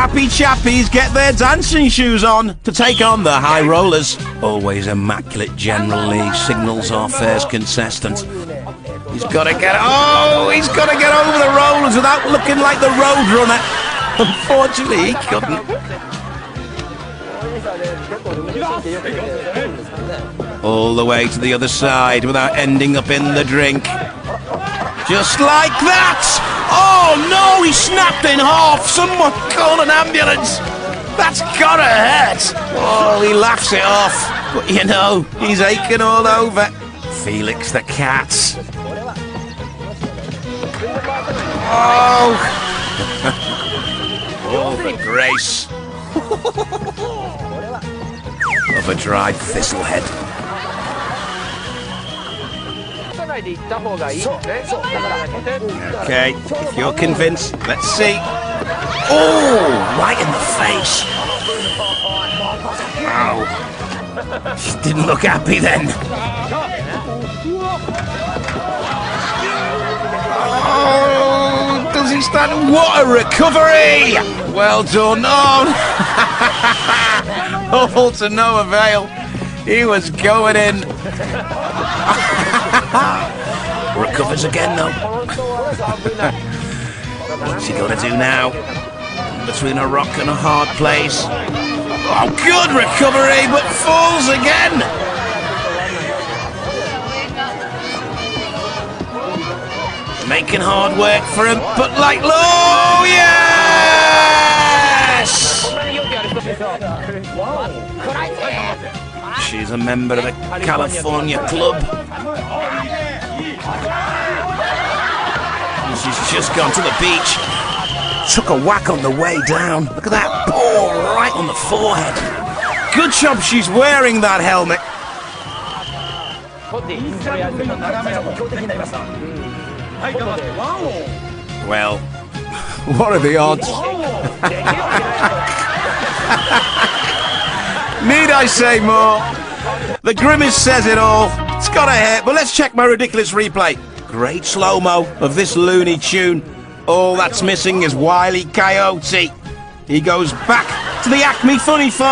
Happy chappies get their dancing shoes on to take on the high rollers. Always immaculate General generally signals our first contestant. He's got to get. Oh, he's got to get over the rollers without looking like the road runner. Unfortunately, he couldn't. All the way to the other side without ending up in the drink. Just like that! Oh no, he snapped in half! Someone call an ambulance! That's gotta hurt! Oh, he laughs it off. But you know, he's aching all over. Felix the cat. Oh! oh, the grace of a dried Okay, if you're convinced, let's see. Oh, right in the face. Wow. She didn't look happy then. Oh, does he stand? What a recovery! Well done. All to no avail. He was going in. Recovers again though. What's he gonna do now? Between a rock and a hard place. Oh, good recovery, but falls again. Making hard work for him, but like low, yes! She's a member of the California Club. She's just gone to the beach. Took a whack on the way down. Look at that ball right on the forehead. Good job she's wearing that helmet. Well, what are the odds? Need I say more? The grimace says it all. It's got a hit, but let's check my ridiculous replay. Great slow mo of this Looney Tune. All that's missing is Wiley Coyote. He goes back to the Acme Funny Farm.